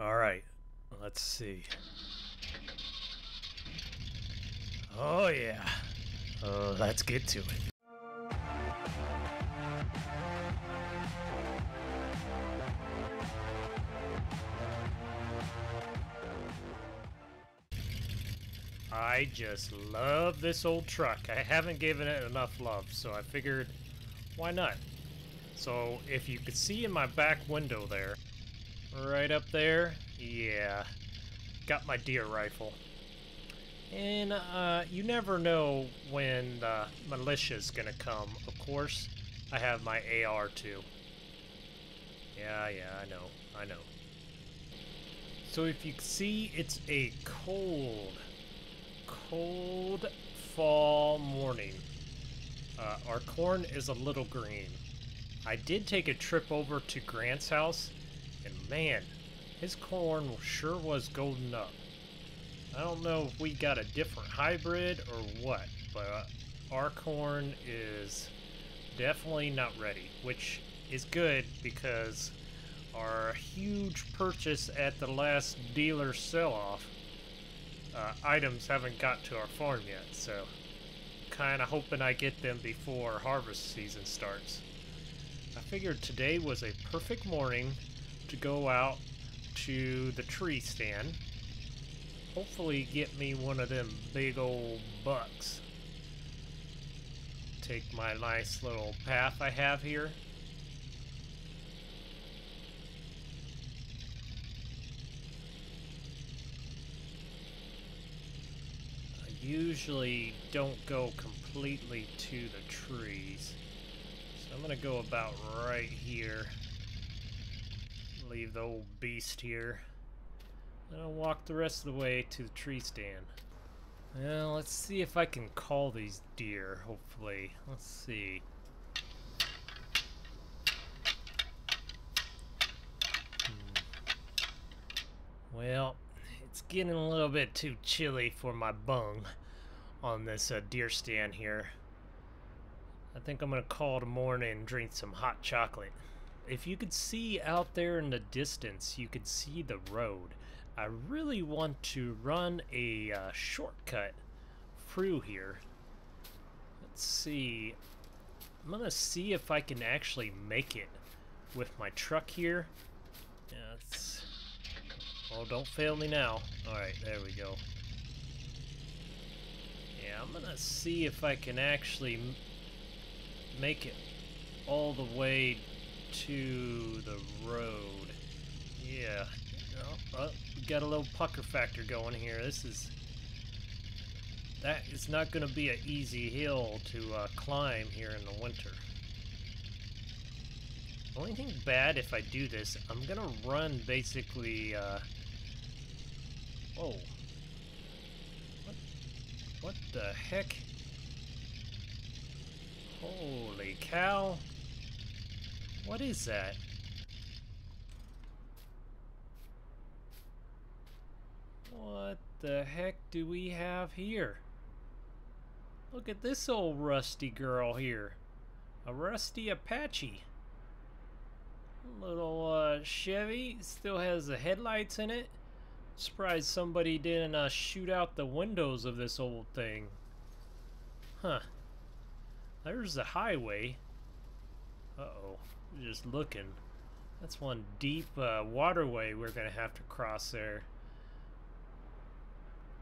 All right, let's see. Oh yeah. Oh, let's get to it. I just love this old truck. I haven't given it enough love, so I figured, why not? So if you could see in my back window there, right up there, yeah, got my deer rifle. And uh, you never know when the militia's gonna come. Of course, I have my AR too. Yeah, yeah, I know, I know. So if you see, it's a cold, cold fall morning. Uh, our corn is a little green. I did take a trip over to Grant's house, and man, his corn sure was golden up. I don't know if we got a different hybrid or what, but our corn is definitely not ready, which is good because our huge purchase at the last dealer sell-off uh, items haven't got to our farm yet, so kind of hoping I get them before harvest season starts. I figured today was a perfect morning to go out to the tree stand. Hopefully get me one of them big old bucks. Take my nice little path I have here. I usually don't go completely to the trees. So I'm gonna go about right here. Leave the old beast here. And I'll walk the rest of the way to the tree stand. Well, let's see if I can call these deer, hopefully. Let's see. Hmm. Well, it's getting a little bit too chilly for my bung on this uh, deer stand here. I think I'm gonna call it a morning and drink some hot chocolate. If you could see out there in the distance, you could see the road. I really want to run a uh, shortcut through here. Let's see. I'm gonna see if I can actually make it with my truck here. Yeah. Oh, don't fail me now. Alright, there we go. Yeah, I'm gonna see if I can actually make it all the way to the road. Yeah. Oh, oh, got a little pucker factor going here. This is... That is not going to be an easy hill to uh, climb here in the winter. Only thing bad if I do this, I'm going to run basically... Uh... Whoa. What? What the heck? Holy cow. What is that? What the heck do we have here? Look at this old rusty girl here. A rusty Apache. Little uh, Chevy. Still has the headlights in it. Surprised somebody didn't uh, shoot out the windows of this old thing. Huh. There's the highway. Uh-oh. Just looking. That's one deep uh, waterway we're going to have to cross there.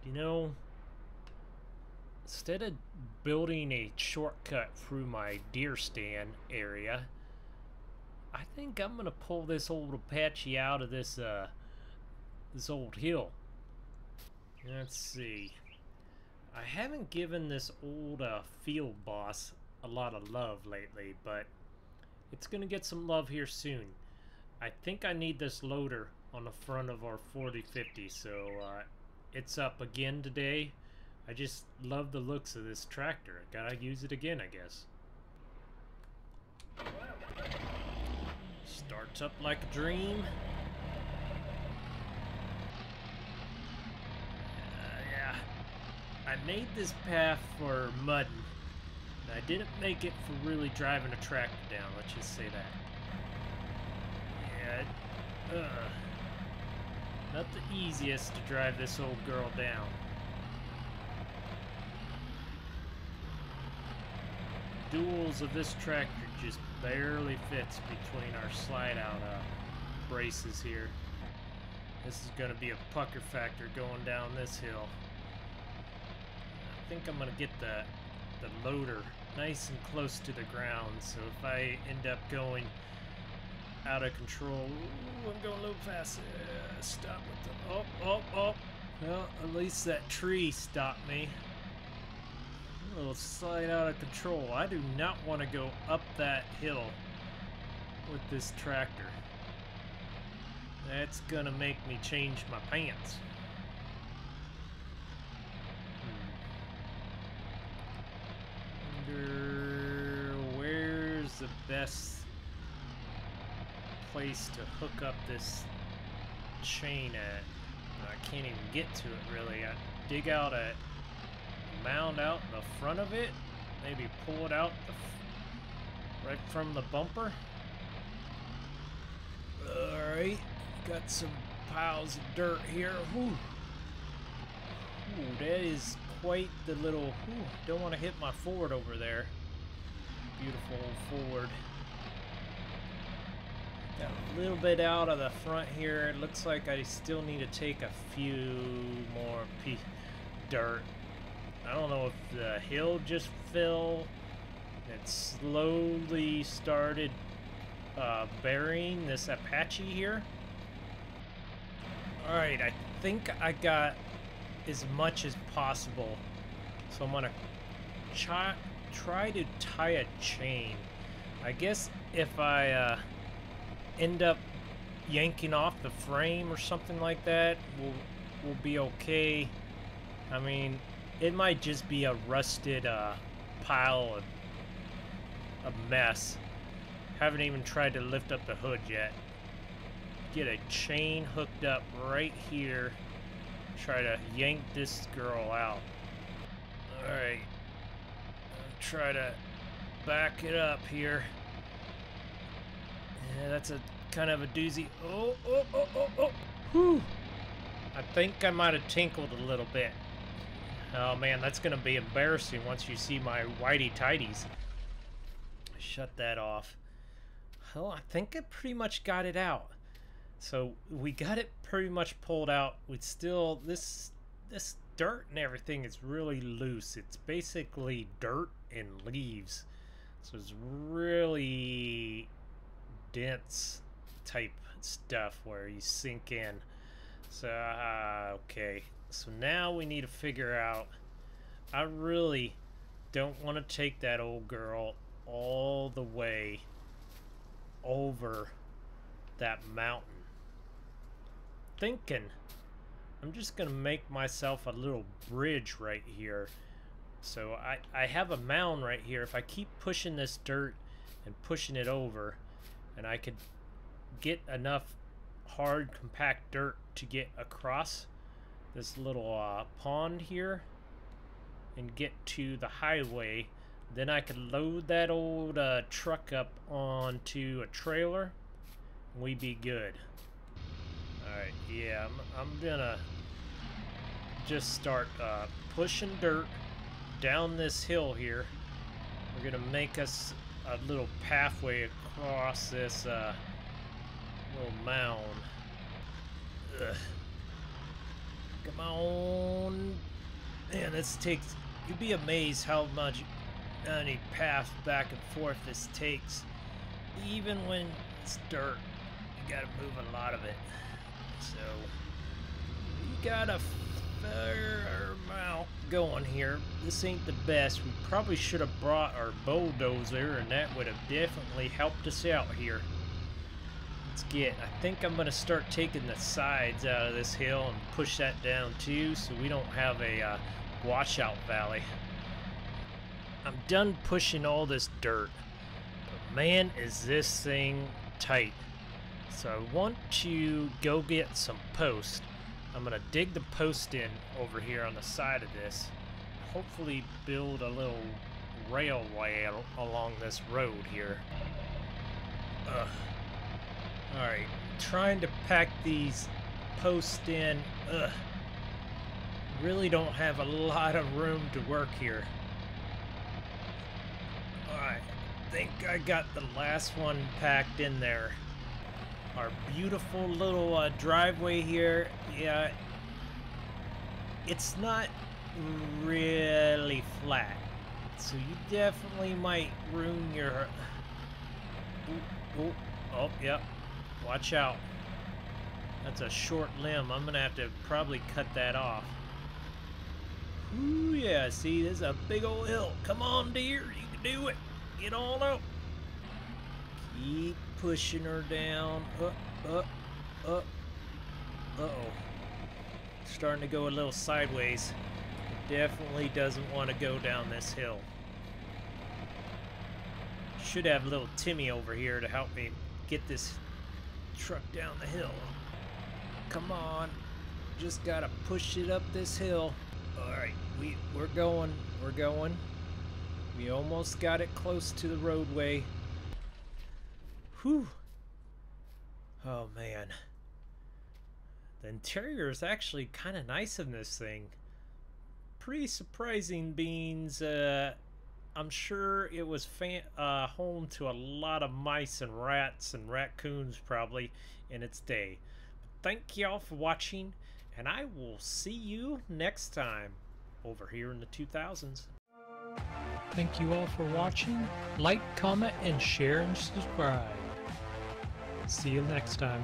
You know, instead of building a shortcut through my deer stand area, I think I'm going to pull this old Apache out of this, uh, this old hill. Let's see. I haven't given this old uh, field boss a lot of love lately, but it's going to get some love here soon. I think I need this loader on the front of our 4050, so uh, it's up again today. I just love the looks of this tractor. Gotta use it again, I guess. Starts up like a dream. Uh, yeah. I made this path for mudding. I didn't make it for really driving a tractor down, let's just say that. Yeah, uh, Not the easiest to drive this old girl down. Duals of this tractor just barely fits between our slide out uh, braces here. This is going to be a pucker factor going down this hill. I think I'm going to get the, the loader nice and close to the ground, so if I end up going out of control, ooh, I'm going a little fast. Uh, stop with the, oh, oh, oh. Well, at least that tree stopped me. A little slide out of control. I do not want to go up that hill with this tractor. That's gonna make me change my pants. Hmm. Wonder where's the best place to hook up this chain at? I can't even get to it really. I dig out a mound out in the front of it, maybe pull it out right from the bumper. Alright, got some piles of dirt here. Whew. Ooh, that is quite the little... Ooh, don't want to hit my Ford over there. Beautiful Ford. Got a little bit out of the front here. It looks like I still need to take a few more piece dirt. I don't know if the hill just fell. It slowly started uh, burying this Apache here. Alright, I think I got as much as possible. So I'm to try, to tie a chain. I guess if I uh, end up yanking off the frame or something like that, we'll, we'll be okay. I mean, it might just be a rusted uh, pile of, of mess. Haven't even tried to lift up the hood yet get a chain hooked up right here. Try to yank this girl out. Alright. Try to back it up here. Yeah, that's a kind of a doozy. Oh, oh, oh, oh, oh. Whew. I think I might have tinkled a little bit. Oh man, that's to be embarrassing once you see my whitey tighties. Shut that off. Well, I think I pretty much got it out. So we got it pretty much pulled out. We still this this dirt and everything is really loose. It's basically dirt and leaves. So it's really dense type stuff where you sink in. So uh, okay. So now we need to figure out I really don't want to take that old girl all the way over that mountain thinking. I'm just gonna make myself a little bridge right here. So I, I have a mound right here. If I keep pushing this dirt and pushing it over and I could get enough hard compact dirt to get across this little uh, pond here and get to the highway then I could load that old uh, truck up onto a trailer and we'd be good Alright, yeah, I'm, I'm gonna just start uh, pushing dirt down this hill here. We're gonna make us a little pathway across this uh, little mound. Ugh. Come on. Man, this takes... You'd be amazed how much any path back and forth this takes. Even when it's dirt, you gotta move a lot of it. So, we got a fair amount going here. This ain't the best. We probably should have brought our bulldozer, and that would have definitely helped us out here. Let's get, I think I'm going to start taking the sides out of this hill and push that down too, so we don't have a uh, washout valley. I'm done pushing all this dirt, but man, is this thing tight. So I want to go get some post. I'm going to dig the post in over here on the side of this. Hopefully build a little railway along this road here. Alright, trying to pack these post in. Ugh. Really don't have a lot of room to work here. Alright, think I got the last one packed in there. Our beautiful little uh, driveway here, yeah, it's not really flat. So you definitely might ruin your... Ooh, ooh, oh, yep. Watch out. That's a short limb. I'm to have to probably cut that off. Ooh, yeah. See, this is a big old hill. Come on, dear. You can do it. Get on up. Keep pushing her down. Up, up, up. Uh-oh. Starting to go a little sideways. Definitely doesn't want to go down this hill. Should have little Timmy over here to help me get this truck down the hill. Come on. Just gotta push it up this hill. Alright, we, we're going. We're going. We almost got it close to the roadway. Whew. Oh, man. The interior is actually kind of nice in this thing. Pretty surprising beans. Uh, I'm sure it was uh, home to a lot of mice and rats and raccoons probably in its day. But Thank y'all for watching, and I will see you next time over here in the 2000s. Thank you all for watching. Like, comment, and share and subscribe. See you next time.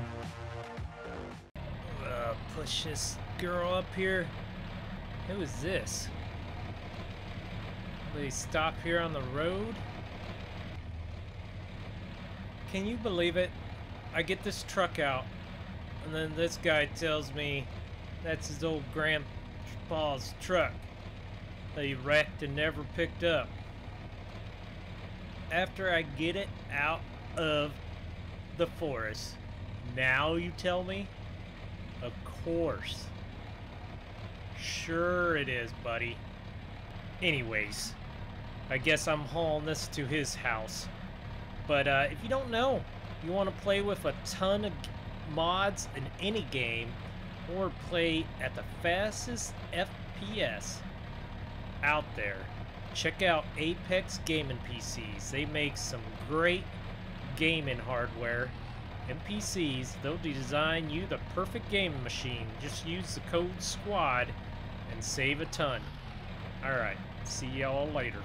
Uh, push this girl up here. Who is this? They stop here on the road? Can you believe it? I get this truck out, and then this guy tells me that's his old grandpa's truck that he wrecked and never picked up. After I get it out of the forest, now you tell me? Of course. Sure it is, buddy. Anyways, I guess I'm hauling this to his house. But uh, if you don't know, you want to play with a ton of mods in any game, or play at the fastest FPS out there, check out Apex Gaming PCs. They make some great gaming hardware and PCs. They'll design you the perfect gaming machine. Just use the code SQUAD and save a ton. Alright, see y'all later.